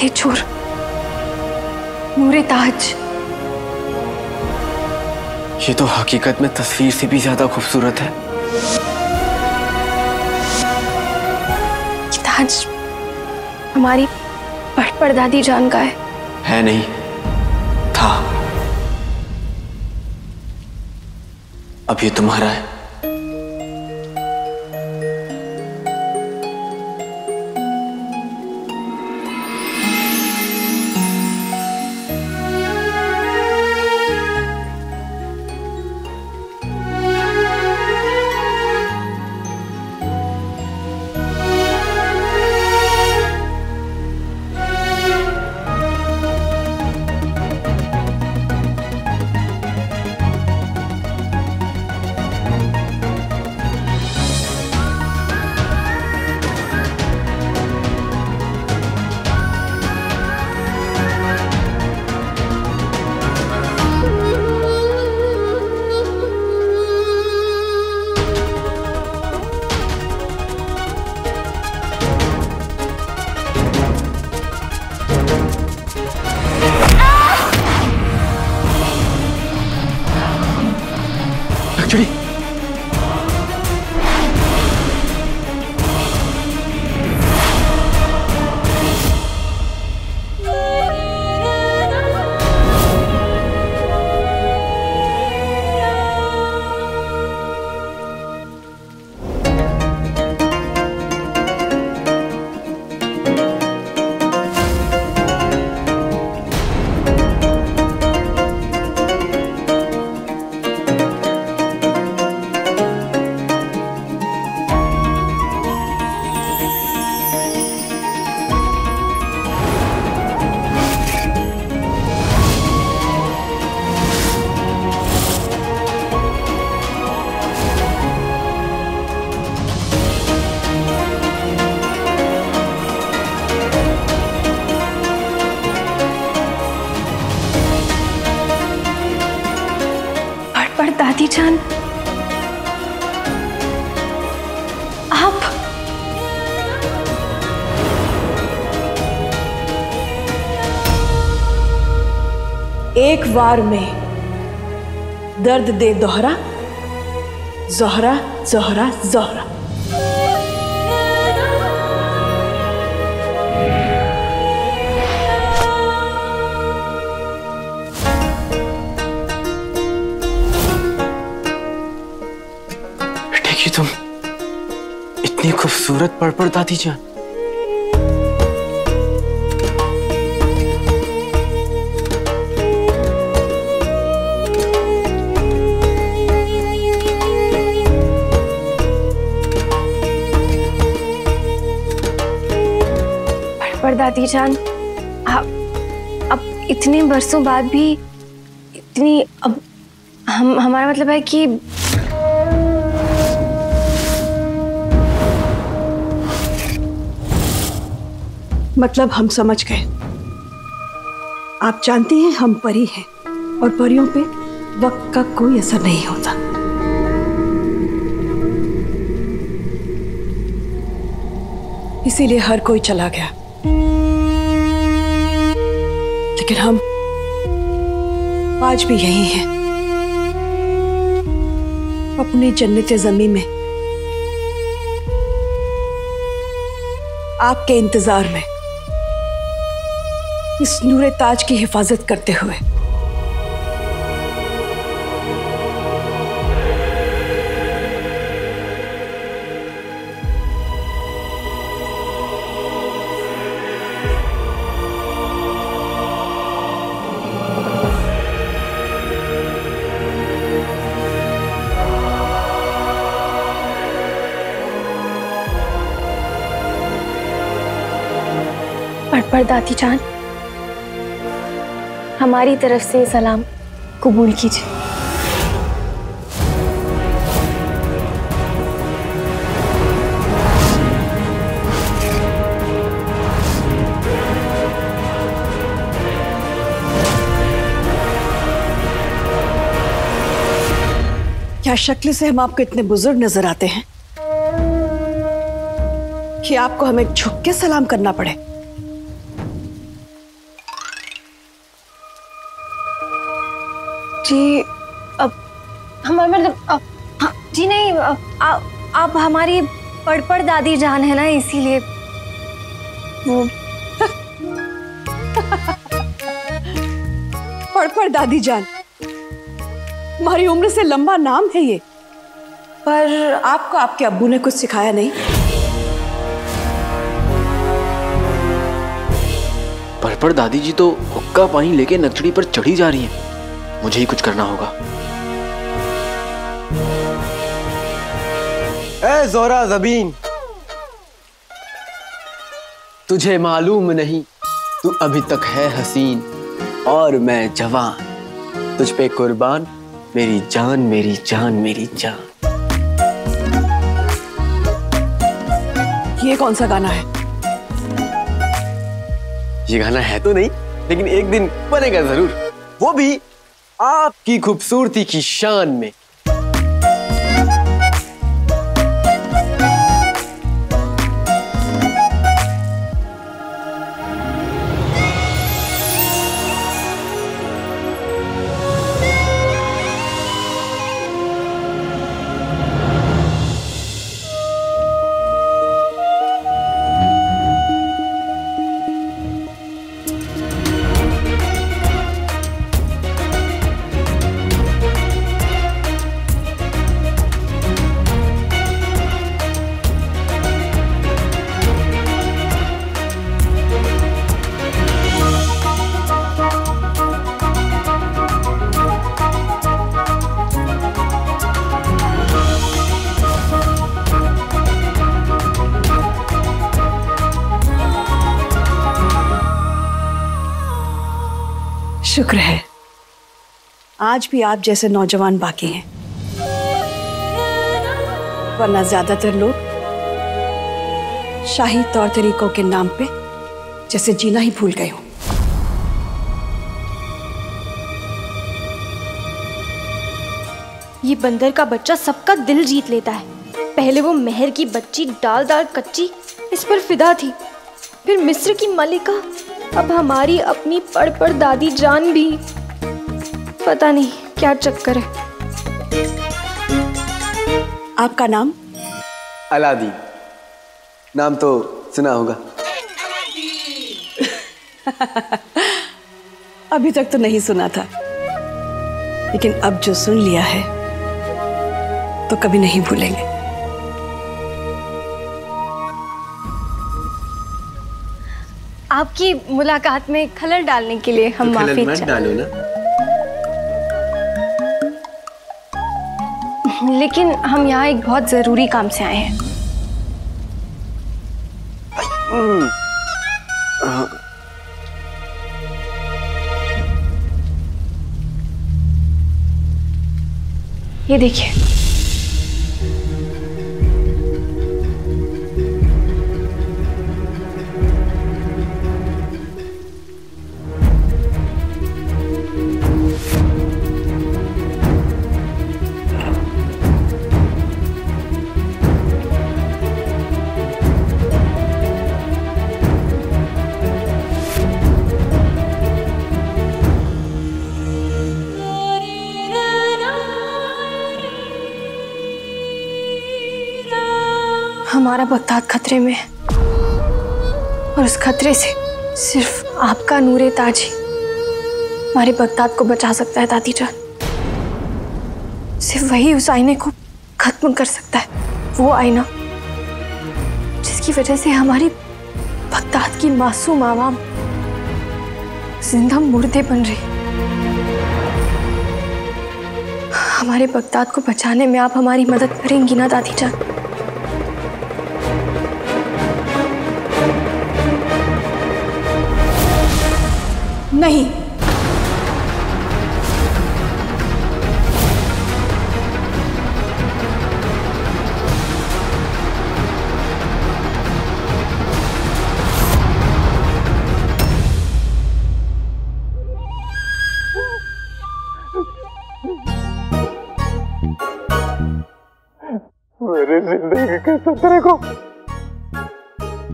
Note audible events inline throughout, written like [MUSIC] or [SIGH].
काले चोर। नूरे ताज। ये तो हकीकत में तस्वीर से भी ज़्यादा खूबसूरत है। ताज हमारी पढ़ पड़दादी जान का है। है नहीं था। अब ये तुम्हारा है। वार में दर्द दे, दोहरा, जोहरा जोहरा जोहरा। तुम, इतनी खूबसूरत पड़ पढ़ दादी जान। पढ़ दादी जान। आप, अब इतने बरसों बाद भी इतनी, अब हम, हमारा मतलब है कि मतलब हम समझ गए। आप जानती हैं हम परी हैं और परियों पे वक्त का कोई असर नहीं होता। इसीलिए हर कोई चला गया। लेकिन हम आज भी यही हैं। अपनी जन्नत जमी में, आपके इंतज़ार में, इस नूरे ताज की हिफाजत करते हुए। पढ़ दादी जान। हमारी तरफ़ से सलाम कबूल कीजिए। क्या शक्ल से हम आपको इतने बुज़ुर्ग नज़र आते हैं? कि आपको हमें झुक के सलाम करना पड़े। जी अब हमारा मतलब अब, हाँ, जी नहीं अब, आ, आप हमारी पड़ पड़ दादी जान है ना इसीलिए। वो [LAUGHS] पढ़ दादी जान। तुम्हारी उम्र से लंबा नाम है ये। पर आपको आपके अब्बू ने कुछ सिखाया नहीं। पर दादी जी तो हुक्का पानी लेके नकचड़ी पर चढ़ी जा रही हैं। मुझे ही कुछ करना होगा। ए जोरा जबीन। तुझे मालूम नहीं तू अभी तक है हसीन और मैं जवान। तुझ पे कुर्बान मेरी जान मेरी जान मेरी जान। ये कौन सा गाना है? ये गाना है तो नहीं लेकिन एक दिन बनेगा ज़रूर। वो भी आपकी खूबसूरती की शान में शुक्र है। आज भी आप जैसे नौजवान बाकी हैं। वरना ज़्यादातर लोग शाही तौर तरीकों के नाम पे जैसे जीना ही भूल गए हों। ये बंदर का बच्चा सबका दिल जीत लेता है। पहले वो मेहर की बच्ची डाल डाल कच्ची इस पर फिदा थी। फिर मिस्र की मलिका अब हमारी अपनी पड़ पड़ दादी जान भी। पता नहीं क्या चक्कर है। आपका नाम? अलादी। नाम तो सुना होगा। [LAUGHS] अभी तक तो नहीं सुना था। लेकिन अब जो सुन लिया है तो कभी नहीं भूलेंगे। आपकी मुलाकात में खलल डालने के लिए हम तो माफ़ी मत डालो ना। लेकिन हम यहाँ एक बहुत ज़रूरी काम से आए हैं। ये देखिए। हमारा बगदाद खतरे में है। और उस खतरे से सिर्फ़ आपका नूरे ताज, हमारे बगदाद को बचा सकता है, दादी जान। सिर्फ़ वही उस आईने को खत्म कर सकता है, वो आईना, जिसकी वजह से हमारी बगदाद की मासूम आवाम ज़िंदा मुर्दे बन रही। हमारे बगदाद को बचाने में आप हमारी मदद करेंगी ना, दादी जान? नहीं। मेरी ज़िंदगी के खतरे को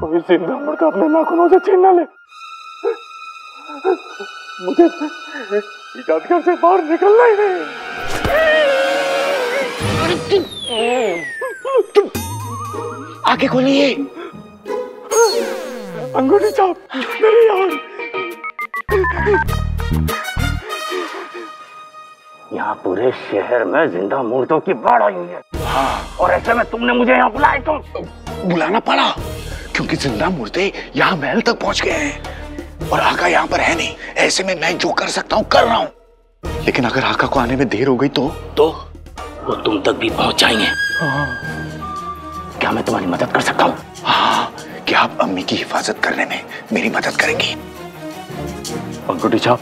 कोई ज़िंदा मुर्दा अपने नाखूनों से छीन ना ले। मुझे इजाद घर से बाहर निकलना ही नहीं। आगे खोलिए अंगूठी छाप मेरी यार। यहाँ पूरे शहर में ज़िंदा मूर्तों की बाढ़ आई हुई है। और ऐसे में तुमने मुझे यहाँ बुलाया तुम बुलाना पड़ा क्योंकि ज़िंदा मुर्दे यहाँ महल तक पहुँच गए हैं। और आका यहाँ पर है नहीं। ऐसे में मैं जो कर सकता हूँ कर रहा हूँ। लेकिन अगर आका को आने में देर हो गई तो? तो वो तुम तक भी पहुँच जाएँगे। क्या मैं तुम्हारी मदद कर सकता हूँ? हाँ क्या आप अम्मी की हिफाजत करने में मेरी मदद करेंगी। अंकुटी छाप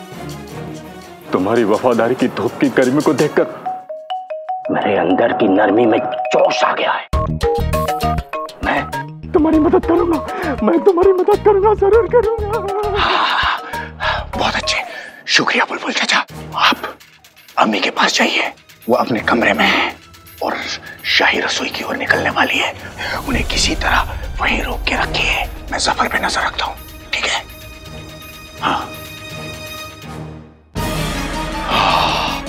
तुम्हारी वफादारी की धूप की गर्मी को देखकर मेरे अंदर की नरमी में जोश आ गया है। तुम्हारी मदद करूँगा। मैं तुम्हारी मदद करूँगा, ज़रूर करूँगा। बहुत अच्छे। शुक्रिया बुलबुल चाचा। आप अम्मी के पास जाइए। वो अपने कमरे में है और शाही रसोई की ओर निकलने वाली है। उन्हें किसी तरह वहीं रोक के रखिए। मैं सफ़र पे नज़र रखता हूँ। ठीक है? हाँ। हाँ।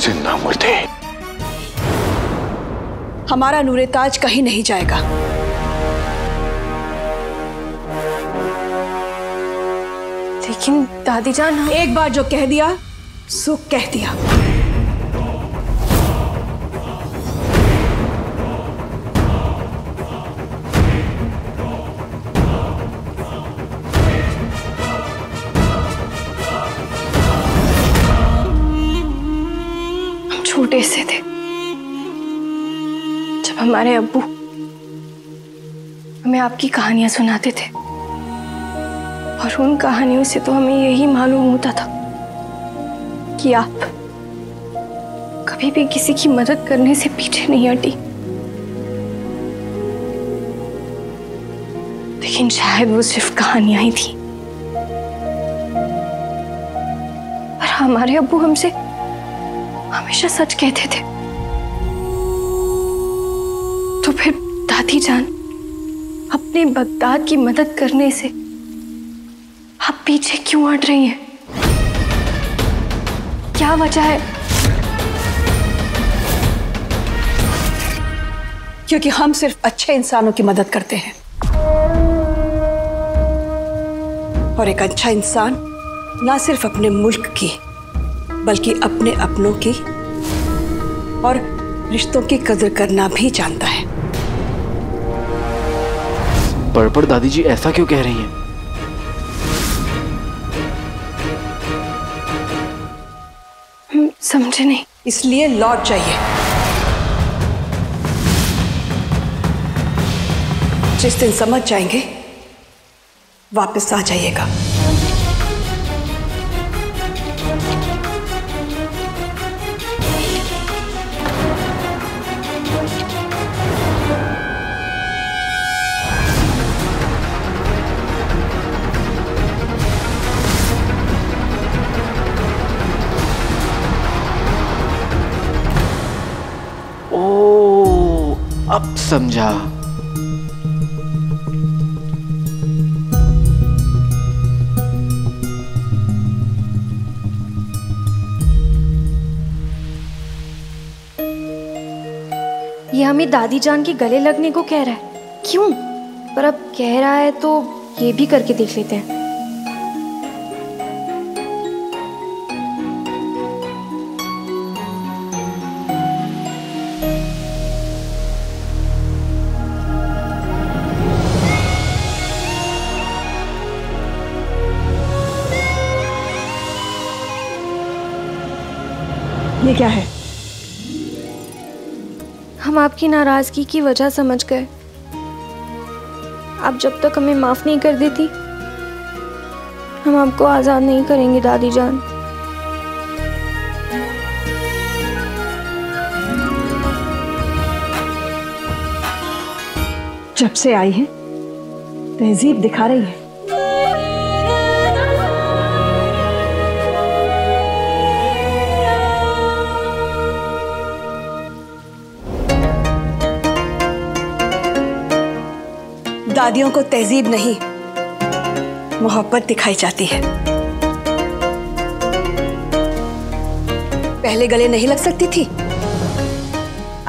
ज़िंदा मुर्दे हमारा नूरे ताज कहीं नहीं जाएगा। लेकिन दादी जान हम एक बार जो कह दिया सो कह दिया। हम छोटे से थे। हमारे अब्बू। हमें आपकी कहानियाँ सुनाते थे। और उन कहानियों से तो हमें यही मालूम होता था कि आप कभी भी किसी की मदद करने से पीछे नहीं हटी। लेकिन शायद वो सिर्फ़ कहानियाँ ही थी। पर हमारे अब्बू हमसे हमेशा सच कहते थे। तो फिर दादी जान, अपने बगदाद की मदद करने से आप पीछे क्यों हट रही हैं? क्या वजह है? क्योंकि हम सिर्फ़ अच्छे इंसानों की मदद करते हैं। और एक अच्छा इंसान ना सिर्फ़ अपने मुल्क की, बल्कि अपने अपनों की और रिश्तों की कदर करना भी जानता है। पर पर दादी जी ऐसा क्यों कह रही हैं? समझे नहीं। इसलिए लौट जाइए। जिस दिन समझ जाएँगे, वापस आ जाइएगा। समझा। ये हमें दादी जान के गले लगने को कह रहा है। क्यों? पर अब कह रहा है तो ये भी करके देख लेते हैं। क्या है? हम आपकी नाराज़गी की वजह समझ गए। आप जब तक हमें माफ़ नहीं कर देती हम आपको आज़ाद नहीं करेंगे दादी जान। जब से आई है तहजीब दिखा रही है। दादियों को तहजीब नहीं, मोहब्बत दिखाई जाती है। पहले गले नहीं लग सकती थी।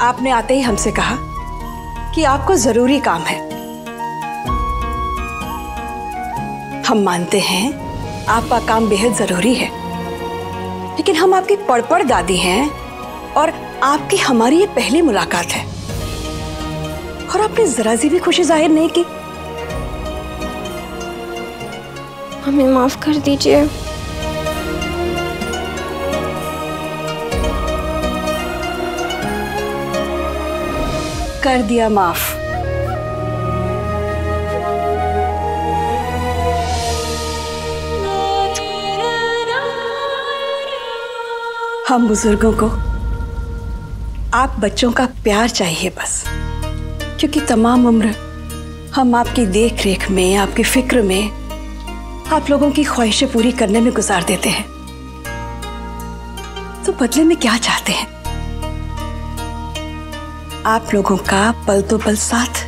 आपने आते ही हमसे कहा कि आपको ज़रूरी काम है। हम मानते हैं आपका काम बेहद ज़रूरी है। लेकिन हम आपकी पड़पड़ दादी हैं और आपकी हमारी ये पहली मुलाकात है। और आपने जरा सी भी खुशी ज़ाहिर नहीं की। हमें माफ़ कर दीजिए। कर दिया माफ़। हम बुज़ुर्गों को, आप बच्चों का प्यार चाहिए बस। क्योंकि तमाम उम्र हम आपकी देख रेख में, आपकी फ़िक्र में आप लोगों की ख्वाहिशें पूरी करने में गुजार देते हैं। तो बदले में क्या चाहते हैं? आप लोगों का पल तो पल साथ।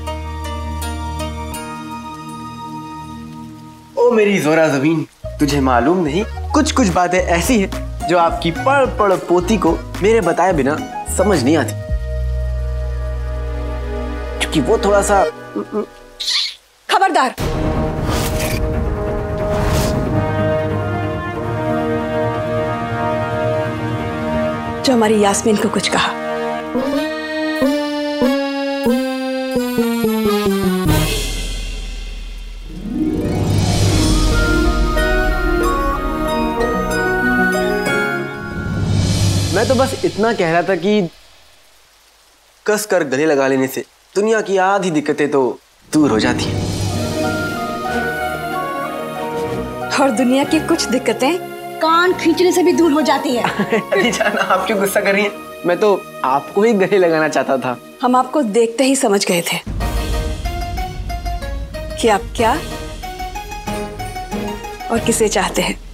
ओ मेरी जोरा ज़मीन तुझे मालूम नहीं? कुछ कुछ बातें ऐसी हैं जो आपकी पढ़ पढ़ पोती को मेरे बताए बिना समझ नहीं आती। क्योंकि वो थोड़ा सा खबरदार जो हमारी यास्मीन को कुछ कहा। मैं तो बस इतना कह रहा था कि कस कर गले लगा लेने से दुनिया की आधी दिक्कतें तो दूर हो जाती हैं। और दुनिया की कुछ दिक्कतें कान खींचने से भी दूर हो जाती है। [LAUGHS] जाना आप क्यों गुस्सा कर रही हैं? मैं तो आपको ही गले लगाना चाहता था। हम आपको देखते ही समझ गए थे। कि आप क्या और किसे चाहते हैं।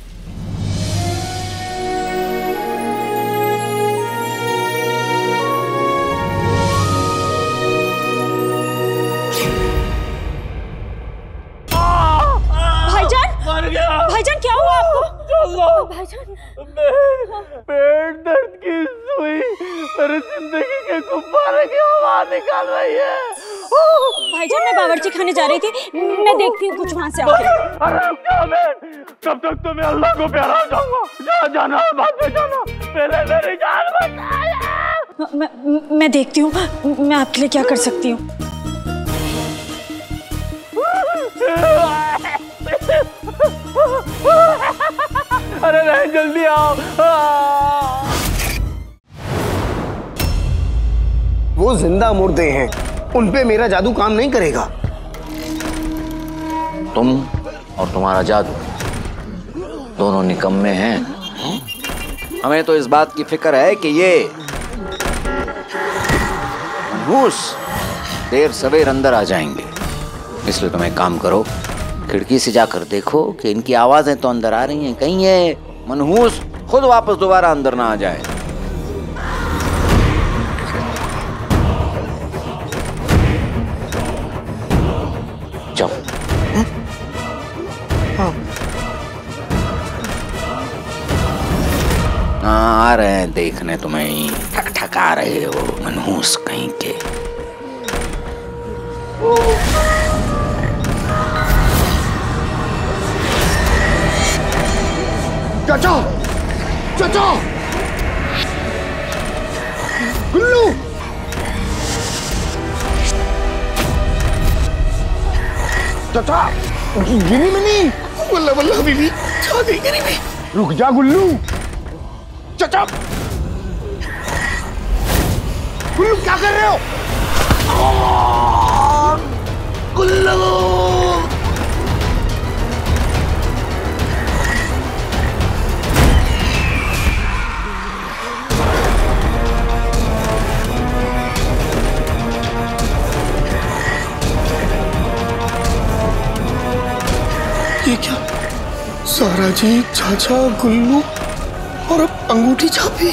खाने जा रही थी। मैं देखती हूँ कुछ वहाँ से आके। अरे क्या मैं? कब तक तो मैं अल्लाह को प्यारा हो जाऊँगा जा जाना बाद में जाना। पहले मेरी जान बचा मैं मैं देखती हूँ। मैं आपके लिए क्या कर सकती हूँ? अरे नहीं जल्दी आओ। वो ज़िंदा मुर्दे हैं। उन पे मेरा जादू काम नहीं करेगा। तुम और तुम्हारा जादू। दोनों निकम्मे हैं। हमें तो इस बात की फ़िक्र है कि ये मनहूस देर सवेर अंदर आ जाएँगे। इसलिए तुम एक काम करो, खिड़की से जाकर देखो कि इनकी आवाज़ें तो अंदर आ रही हैं। कहीं ये मनहूस खुद वापस दोबारा अंदर ना आ जाए। आ रहे हैं देखने तुम्हें ही ठक ठक आ रहे हो मनहूस कहीं के। चाचा! चाचा! गुल्लू! चाचा! गिरी में नहीं बल्ला बल्ला बीबी गई गिरी में रुक जा गुल्लू। चाचा गुल्लू क्या कर रहे हो? गुल्लू ये क्या? सारा जी चाचा गुल्लू। और अब अंगूठी छापी।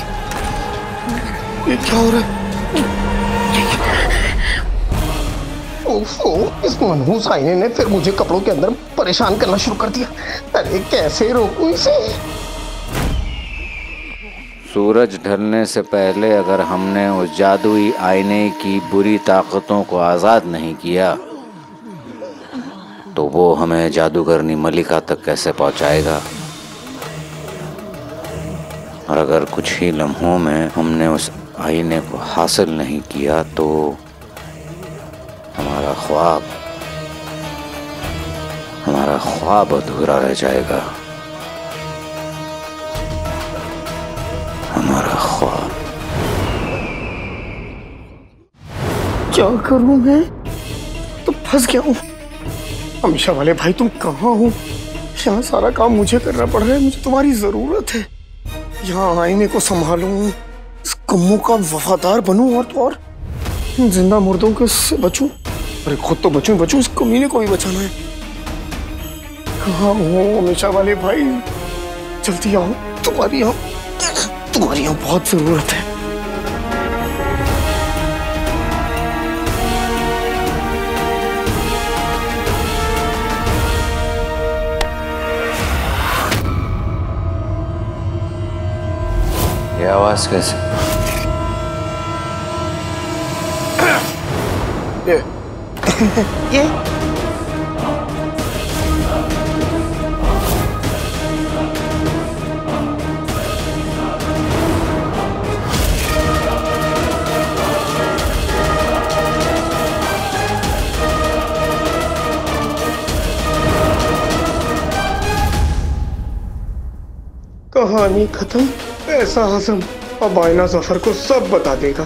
ये क्या हो रहा है? इस मनहूस आईने ने फिर मुझे कपड़ों के अंदर परेशान करना शुरू कर दिया। अरे कैसे रोकूं इसे? सूरज ढलने से पहले अगर हमने उस जादुई आईने की बुरी ताकतों को आज़ाद नहीं किया तो वो हमें जादूगरनी मलिका तक कैसे पहुंचाएगा? और अगर कुछ ही लम्हों में हमने उस आईने को हासिल नहीं किया तो हमारा ख्वाब हमारा ख्वाब अधूरा रह जाएगा। हमारा ख्वाब। क्या करूँ मैं? तो फंस गया हूँ। हमेशा वाले भाई, तुम कहाँ हो? यहाँ सारा काम मुझे करना पड़ रहा है, मुझे तुम्हारी ज़रूरत है। यहाँ आईने को संभालू, इस कम्मू का वफादार बनू और तो और ज़िंदा मुर्दों के से बचू। अरे खुद तो बचू बचू, इस कमीने को भी बचाना है। कहाँ हो हमेशा वाले भाई, जल्दी आओ, तुम्हारी यहाँ तुम्हारी यहाँ बहुत ज़रूरत है। ये आवाज़ कैसे ये कहानी खत्म। ऐसा हसन अब आयना ज़फ़र को सब बता देगा।